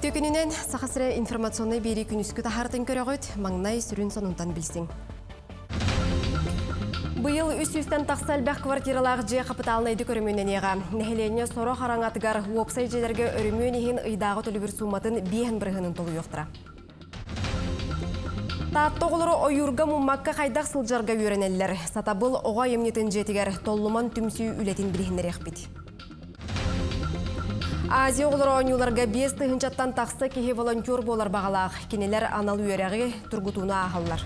Үтө күнінен сақасыры информационный бері күнүскү тахартын көрөгөт, маңнай сүрін сонунтан білсің. Бұйыл үс үстен тақса әлбәқ квартиралағы же қапыталынайды көрімінен еға. Нәхелене соро қараңатыгар уопсай желерге өрімін ехін ұйдағы төлі бір суматын бейін бірғының толы yoқтыра. Тааттоғылыры ойырға мұммаққа қайдақ сылжарға үйренелілер. Сатабыл оға емнетін жетігер толлуман түмсі үлетін білігінерек бит. Азия олар ойнуларға бес тұхынчаттан тақсы кеге волонтер болар бағалақ. Кенелер анал үйерегі тұргутуына ағалар.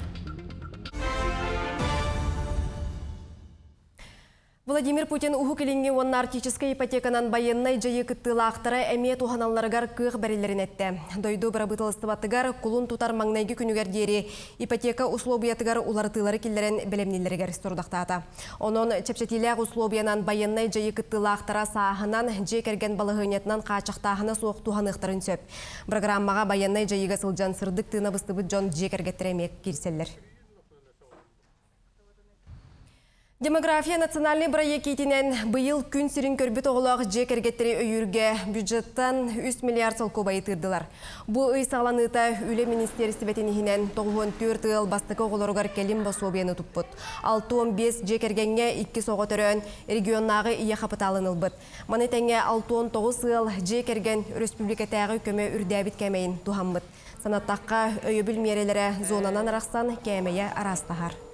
Владимир Путин уху келінге онна артическая ипотеканан байыннай жайы кыттылақтары әме туханаларғар кық бәрелерін әтті. Дойду бұрабытылыстыбаттығар кулун тутар маңнайғы күнігер дері ипотека условиятыгар улартылары келлерін білемнелергер сұрдақтата. Онын чепчетиләғ условиянан байыннай жайы кыттылақтара сағынан же керген балығынетінан қачықтағына соқ туханықтарын сөп. Программаға байыннай жайыға сылжан сырдық тына быстыбыт жон же кергеттіремек кирселлер. Демография национальный проектетінен бұйыл күн сирин көрбіт оғылақ жекергеттері өйірге бюджеттан 3 миллиард сол көбайы тұрдылар. Бұл үй сағланыта үлі министерісті бәтінігінен 94 ыл бастықы оғыларығар келім басуобияны тұппыт. 6-15 жекергенге 2 соғы түрін регионнағы ие қапыталын ұлбыт. Маны тәңе 6-19 ыл жекерген республикатағы көмі үрдәбіт кәмейін тухамбыт. Санаттаққа өйі мерелері зонанан арақсан кәмейі арастағар.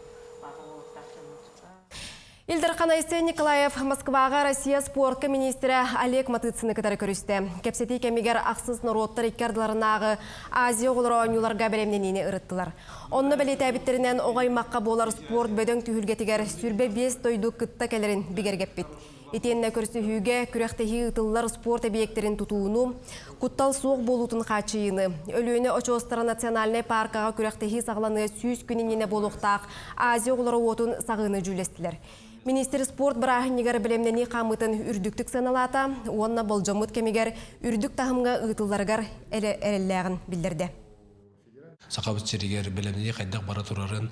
Илдар Қанайсы Николаев Москваға Россия спорт министрі Олег Матыцыны кітары көрісті. Кепсеті кемегер ақсыз нұроттар иккардыларынағы Азия олар ойнуларға бәлемненені ұрыттылар. Онны бәлеті әбіттерінен оғаймаққа болар спорт бөдің түйілгетігер сүрбе бес тойду кытта кәлерін бігергеппет. Етенне көрсі хүйге күрәқтегі ұтылылар спорт объекттерін тұтуыну, құттал соқ болутын қачыйыны, өліөні Очостара национальный паркаға күрәқтегі сағланы сүйіз күнінені болуқтақ Азия олары отын сағыны жүлестілер. Министр спорт бірағынегер білемнені қамытын үрдіктік саналата, онна болжамыт кемегер үрдік тағымға ұтыларғар әрелләғін білдірді. Сақабыт черегер білемнені қайдақ бара тұрарын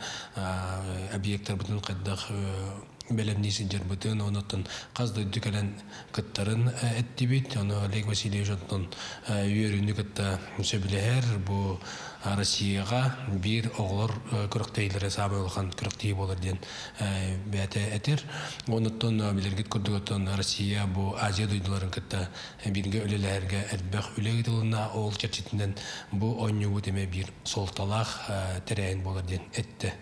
объекттер бүтін қайдақ белемнисин жербытын онотон казды дүкелен кыттарын эттибит оны Олег Васильевич онтон үйөрүнү кытта сөбүлэхер бу Россияға бир оғлар күріктейлері сабы олған күріктей болыр ден бәті әтер. Оныттон білергет күрдігіттон Россия бұ Азия дойдыларын кітті бірге өлелерге әлбәқ үлегі дылына ол чәрчетінден бұ ойны өтеме бір солталақ тәрәйін болыр ден әтті.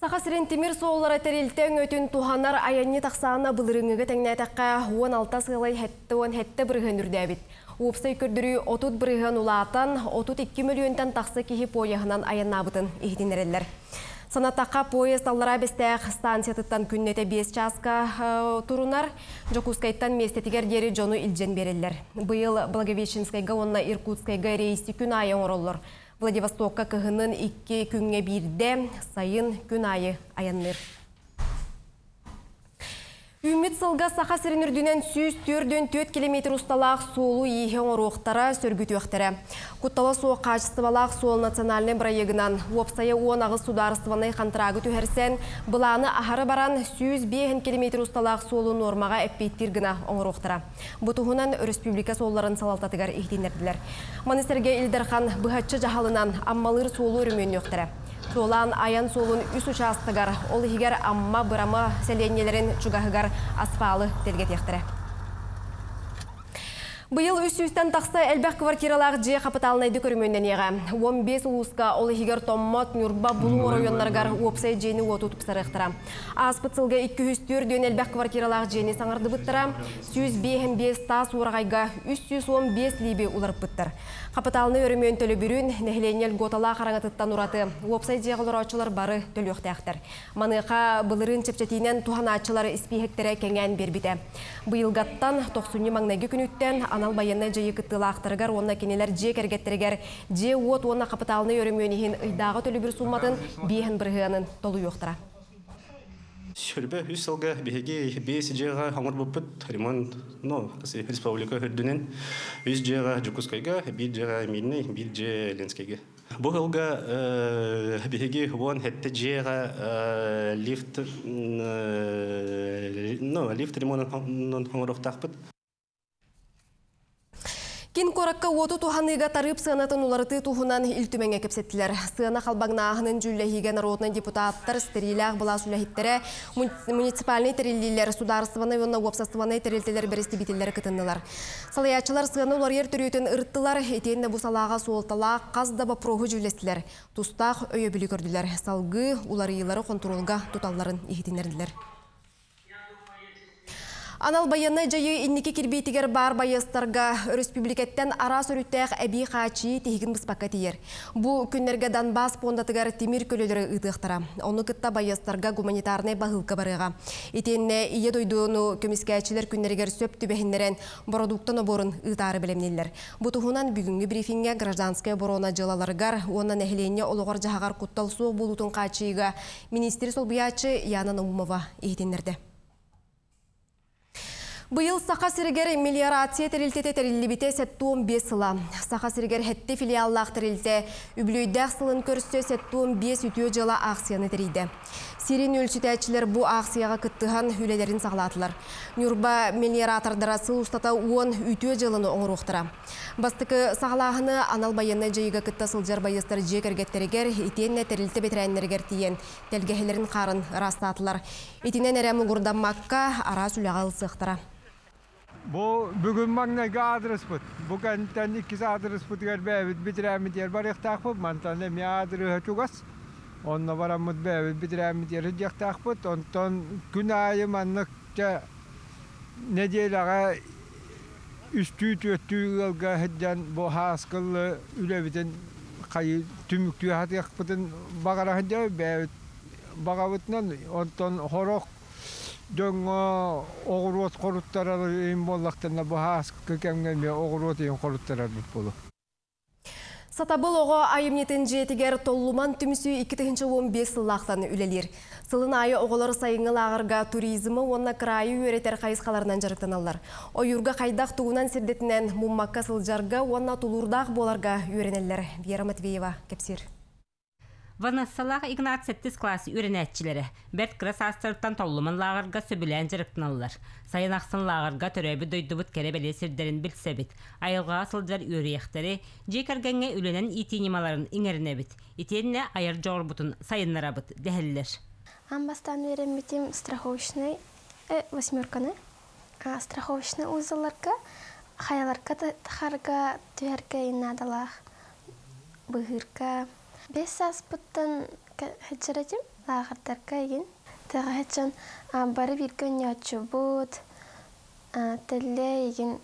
Сақа сирен темір соолара тәрелтен өтін туханар аянни тақсағына бұлырыңығы тәңнәтәққа 16 сылай хәтті он хәтті бірген үрдәбіт. Уопсай көрдірі 30 бірген улаатан 32 миллионтан тақсы кихи пояғынан аяннабытын ихтенерелер. Санатаққа поезд аллара бестәқ станциятыттан күннете 5 часка турунар, Жокускайттан местетігер дері жону илжен берелер. Бұйыл Благовещенскайга онна Иркутскайга рейсі күн айын ороллар. Владивостокка кыһынын икки күнгө бирде сайын күн айы аянныр. Үміт сылға сақа сірін үрдінен сүйіз түрден 4 км ұсталақ солу ехен оруқтара сөргіт өқтірі. Құттала суы қачыстывалақ сол национальный проегінан опсайы 10 ағыз сударыстываны қантырағы түхерсен, бұланы ахары баран сүйіз 5 км ұсталақ солу нормаға әппейттіргіна оңыруқтыра. Бұтығынан республика солларын салалтатығар ихтенерділер. Манистерге Илдерхан бұхатчы жағалынан аммалыр солу үрімен өқтірі. Солан аян солун үс участыгар, ол егер амма бұрама сәленелерін чугахыгар асфалы телгет ектірі. Бұйыл үс-үстен тақсы әлбәқ квартиралар же қапыталынайды көрменден еға. 15 ұлысқа ол егер томмат нүрба бұл оройонларғар опсай жені оту тұпсарықтыра. Аспыцылға 200 дөн әлбәқ квартиралар жені саңырды бұттыра, 105 тас орағайға 315 либе ұларып бұттыр. Қапыталыны өрімен төлі бүрін нәхіленел готала қараңатыттан ұраты опсай жеғылыр очылар бары төлі өқтәқтір. Маныға бұлырын чепчетінен туған ачылар іспейхектері кәңән бербіті. Бұйылғаттан 90 маңнайғы күніттен анал байынна жайы кыттылақтыргар, онна кенелер же кергеттерігер, же от онна қапыталыны өрімөнігін ұйдағы төлі бір суматын бейхін бірғанын толы өқтіра. Шөрбе үс сылга беге бес жега хамыр буппут ремонт но республика хүрдүнен үс жега жукускайга бир жега минне бир же ленскайга бу хылга беге жега лифт лифт Кин коракка оту туханыга тарып сыанатын уларыты тухунан илтүмеңе кепсеттилер. Сыана халбагнааһынын жүлләһиге народный депутаттар стерилях была сүләһиттере муниципальный териллилер сударстваны вона вопсастваны терилтелер берести битиллер кытыннылар. Салаячылар сыана улар ер түрүтен ырттылар, этенне бу салага суолтала каз да бапрогу жүллестилер. Тустах өйө билі көрдүлер. Салгы улар йылары контролга туталларын ихитинердилер. Анал байыны жайы инники кирбейтігер бар байыстарға республикеттен ара сөрүттәк әбей қачы тегін бұспаққа тиер. Бұ күннерге Донбасс пондатыгар темир көлелері ұтықтыра. Оны кытта байыстарға гуманитарный бағылқы барыға. Итенне ие дойдуыну көміскәчілер күннергер сөп түбәхінлерін бородуктан оборын ұтары білемнелер. Бұ тұхынан бүгінгі брифинге гражданская борона жылаларгар, оны нәхілене олығар жағағар құттал суық болутын қачыға министр Солбиячы Яна Наумова ехетенлерді. Бұйыл сақа сірігер мелиорация тәрілтеті тәрілібіте сәттуым бес сыла. Сақа сірігер хәтті филиаллақ тәрілте үбілүйдәқ сылын көрісті сәттуым бес үтіө жыла ақсияны тәрейді. Сирин өлчітәчілер бұ ақсияға күттіған үлелерін сағылатылар. Нүрба мелиоратордара сыл ұстата уон үтіө жылыны оңыр оқтыра. Бастықы сағалағыны анал байыны жайыға күтті сылжар байыстар жек әргеттерігер, итенне тәрілті бетерәннергер тиен, тәлгәхелерін қарын растатылар. Итінен әрәмі ғұрдамаққа ара сүліғал сықтыра. Бу бүгүн маңнайга адрес бут. Бу кантан иккис адрес хөчугас бут. Онтон күн айы хэдде бэбит багабытнан онтон дөңө оғыруот коруттарар им боллактана бу хаас көкемген оғыруот им коруттарар болу Сатабыл оғы айымнетін жетігер толлуман түмісі 2-15 сыллақтан үлелер. Сылын айы оғылар сайыңыл ағырға туризмі онна крайы өретер қайысқаларынан жарықтаналар. Ойырға қайдақ туғынан сердетінен мұммаққа сылжарға онна тулурдақ боларға өренелер. Вера Матвеева, Кепсир. Ванассалақ Игнат 7 классы үйренәтчілері. Бәрт кірас астырттан толлымын лағырға сөбілән жырықтыналылар. Сайын ақсын лағырға төрәбі дойдыбыт кәрі бәле сірдерін білсәбіт. Айылға асылдар үйрияқтары, жекәргәңе үленен итинималарын иңерінәбіт. Итеніне айыр жоғыр бұтын сайынларабыт дәхелілер. Амбастан верен битим страховочный э, восьмерканы. А страховочный узыларга хаяларга тахарга түһәргә инадалах. Быгырка бес сас буттан хәчәрәтим лагырдарга еген. Тәгә хәчән бары бир көн ячы бут. Телле еген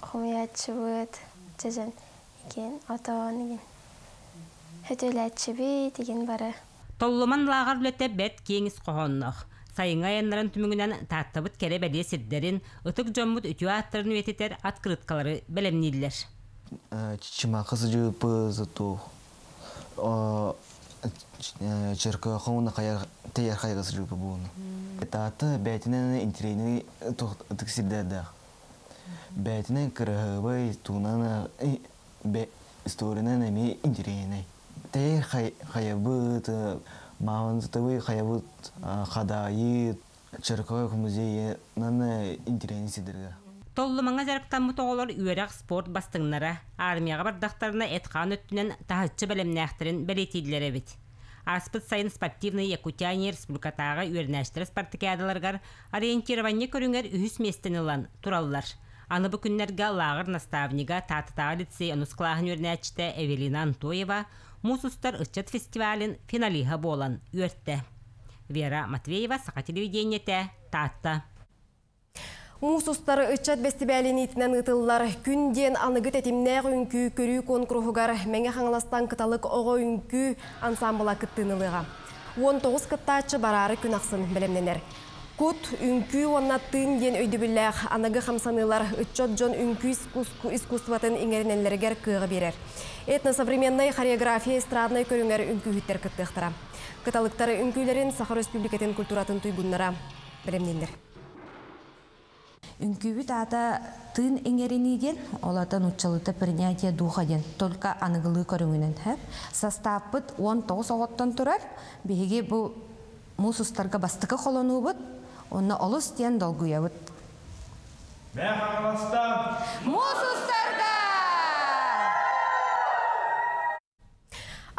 хумячы бут. Чәҗән еген атан еген. Хәтөләче бит еген бары. Толлыман лағар үлетте бәт кеңіс қоғоннақ. Сайыңа яннарын түмігінен таттабыт кәрі бәле сірдерін, ұтық жоммут үтіу аттарын өтетер открыткалары бәлемнейділер. Чима қызы жүйіпі зыту. Черкі қоңына тәйер қайғысы жүйіпі бұны. Таты бәтінен интерейні ұтық сірдерді. Бәтінен кірғыбай туынан историяны әме интерейні. Тәйер қайыбыт, мағынзытывы қайыбыт, қадайы, черкі музейі наны интерейні сірдерді. Толлумаңа жарықтан мұтоғылар үйерек спорт бастыңнара, армияға бардақтарына әтқан өттінен тахытчы бәлемнәқтірін бәлетейділер әбет. Аспыт сайын спортивный Якутяне республикатағы үйернәштірі спартакиадаларғар ориентирование көріңер үйіс местен туралылар. Аны бұл күнлерге лағыр наставнига татытағы лицей онусқылағын үйернәчті Эвелина Антоева Мусустар ұчет фестивалін финалиға болан үйертті. Вера Матвеева, Сақа телевидениете, Татта. Мусустар ычат бестибәлин итинен ытыллар күнден аныгы тетимнәг үнкү көрүү конкурсугар меңе хаңластан кыталык ого үнкү ансамбла кыттынылыга. 19 кыттачы барары күн аксын белемненер. Кут үнкү онна тын ден өйдүбүлләх аныгы хамсанылар ычот жон үнкү искусстватын иңеринеллергер кыгы берер. Этно-современный хореография эстрадный көрүңер үнкү хүттер кыттыктыра. Кыталыктары үнкүлерин Сахар Республикатын культуратын туйгуннара белемненер. Үнкүбүт ата тын эңериниден олатан учалыта принятие духаден только аныгылы көрүңүнен хэп составпыт 19 оғоттан турар. Биһиги бу мусустарга бастыкы холонуубут. Онна олус тиен долгуябыт Мусустарга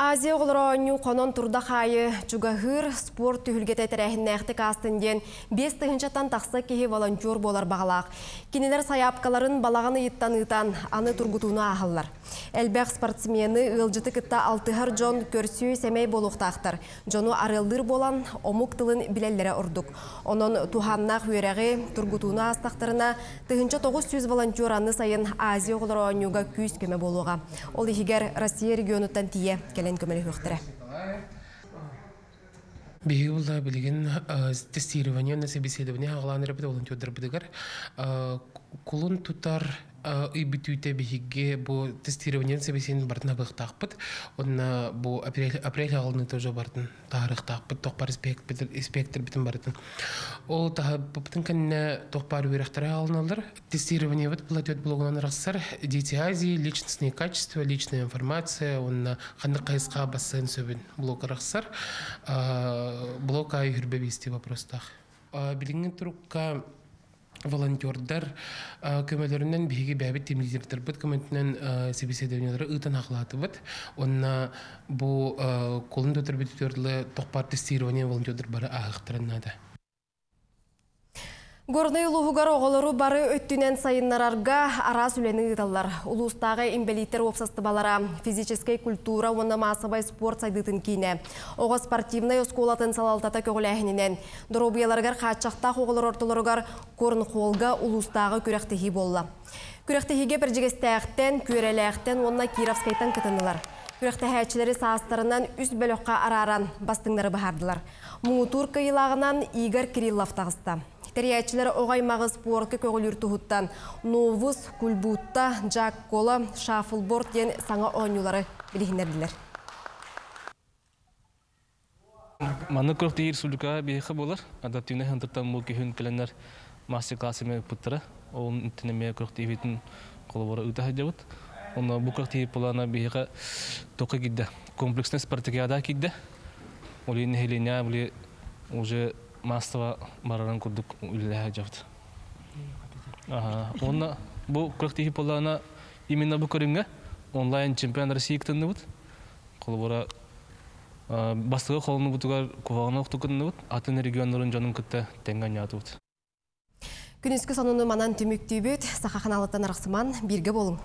Азия олорооню қонон турда қайы чугахыр спорт түхілгеті тәрәхіннәқті кастын ден 5 тыгынчатан тақсы кеге волонтер болар бағалақ. Кенелер саяпкаларын балағаны иттан ытан аны тургутуына ағылар. Әлбәқ спортсмені ылжыты кітта алтығар жон көрсүй сәмей болуқтақтыр. Жону арылдыр болан омук тылын білелері ұрдық. Онын туханнақ үйерәғі тургутуына астақтарына тыгынча 900 волонтер аны сайын Азия олороонюға күйс кеме болуға. Ол егер Россия регионуттан тие келен көмелі хөқтірі. Биги булда билеген тестирование на собеседование аглан репет волонтер бидигер кулун тутар ибитүте бихиге бу тестирование собеседование бартына быктакпыт онна бу апрель апрель агылны тоже бартын тарыхтакпыт токпар инспектор битин бартын ол та бутын канне токпар үрехтер алыналар тестирование вот платет блогынан рассар. Дети азии личностные качества личная информация. Онна ханны кайыска бассын сөбүн блог рассар. Блок ай хүрбе вести вопростах билинген турукка волонтердар көмөлөрүнөн биги бәбит темлидердер бут көмөтүнөн собеседованиялары ытан ахлатыбыт онна бу колун дөтөр бүтүтөрлө токпар тестирование волонтердер бары агыктырынады Горный оғылыру бары өттінен сайыннарарға арас үлені ұйталар. Улустағы имбелиттер опсастыбалара физической культура оны масыбай спорт сайдытын кейіне. Оғы спортивный осколатын салалтата көгіләхінінен. Дұробияларғар қатшақтақ оғылыр ортылырғар корын қолға улустағы күректіхи болла. Күректіхиге бір жігестәқтен, көреләқтен, онына Кировскайтан кітінілар. Күректіхәтшілері саастарынан үз бөліққа араран бастыңдары бағардылар. Мұңытур кайылағынан Игор Кириллов тағысты. Тәриячілер оғаймағы спорты көгілір тұхыттан Новус, Кульбутта, Джак Кола, Шафлборд ден саңа ойнулары білігінерділер. Маны көрті республика бейхі болар. Адаптивный хантыртан бұл күйін кіленер мастер-классыме пұттыры. Оның үттінеме көрті ебетін қолы бора үті хәдебіт. Оны бұл көрті болана бейхі тоқы кидді. Комплексный спартакиада кидді. Олин хеленя, уже мастава бараран курдук үлләһә жавт. Ага, онна бу крохти полана именно бу көрүнгө онлайн чемпион России кытынды бут. Колбора бастыгы колуну бутугар кувагына октукынды бут. Атын региондорун жанын кытта тенган ятып бут. Күнүскү сонуну манан түмүктүүбүт, саха каналыттан араксыман бирге болуң.